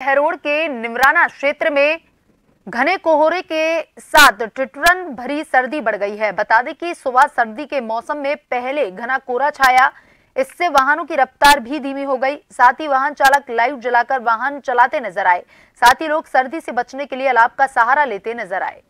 Herod के निमराना क्षेत्र में घने कोहरे के साथ टिटरन भरी सर्दी बढ़ गई है। बता दें कि सुबह सर्दी के मौसम में पहले घना कोहरा छाया, इससे वाहनों की रफ्तार भी धीमी हो गई। साथ ही वाहन चालक लाइट जलाकर वाहन चलाते नज़र आए। साथ ही लोग सर्दी से बचने के लिए अलाव का सहारा लेते नज़र आए।